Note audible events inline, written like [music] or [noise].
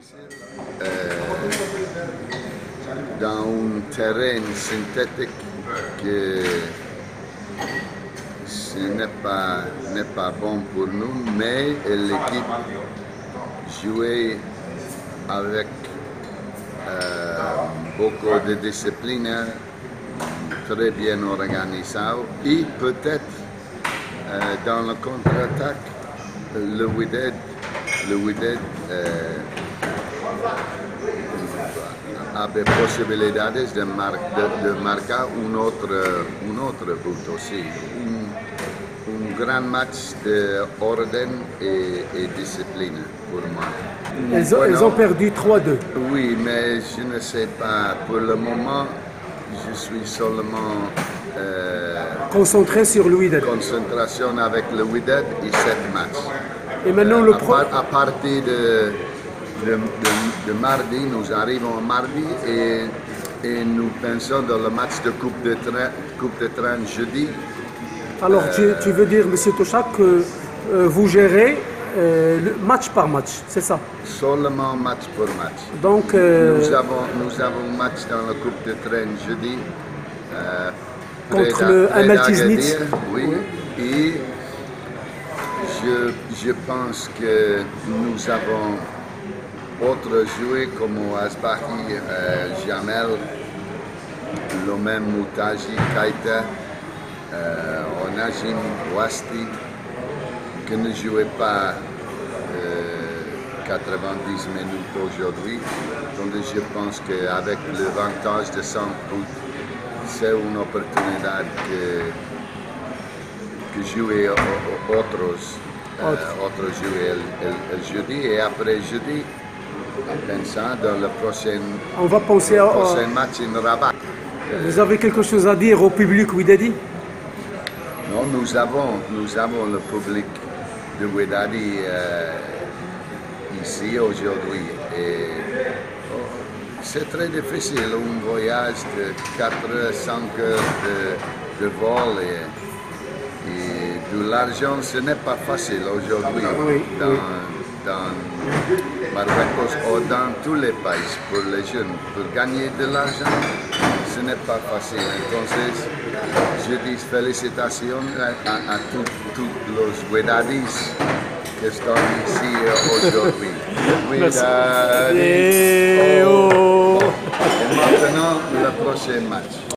Eh, dans un terrain synthétique que ce n'est pas, pas bon pour nous, mais l'équipe jouait avec eh, beaucoup de discipline, très bien organisée, et peut-être eh, dans le contre-attaque, le Wided, le avait possibilidades de, mar de, de marquer un autre, un autre but aussi. Un, un grand match d'ordre et, et discipline pour moi. Elles ont, perdu 3-2. Oui, mais je ne sais pas. Pour le moment, je suis seulement euh, Concentré sur le Wydad. concentration avec le Wydad et sept matchs. Et maintenant, le à, par- à partir de, de, de- de mardi, nous arrivons mardi et, et nous pensons dans le match de Coupe de Train, coupe de train jeudi. Alors, tu, tu veux dire, Monsieur Tochak, que euh, vous gérez euh, match par match, c'est ça? Seulement match pour match. Donc, euh, Nous avons, nous avons match dans la Coupe de train jeudi. euh, Contre le Amal. Oui. Et je, je pense que nous avons autres joueurs comme Asbahi, euh, Jamel, le même Moutaji, Kaita, euh, Onajim, Wasti, qui ne jouaient pas euh, 90 minutes aujourd'hui. Donc je pense qu'avec l'avantage de 100 buts, c'est une opportunité que, que jouer au- au- autres, euh, le, le- le jeudi. Et après jeudi, en pensant dans le prochain, on va penser à... prochain match en Rabat. Vous avez quelque chose à dire au public Widadi Non, nous avons, nous avons le public de Wedadi euh, ici aujourd'hui. Oh, c'est très difficile, un voyage de 4 5 heures de, de vol et, et de l'argent, ce n'est pas facile aujourd'hui Oui, dans, oui. Dans Marruecos ou dans tous les pays pour les jeunes. Pour gagner de l'argent, ce n'est pas facile. Entonces, je dis félicitations à, à, à tous, los Wedadis qui sont ici aujourd'hui. [laughs] Wedadis. Oh Et maintenant, le prochain match.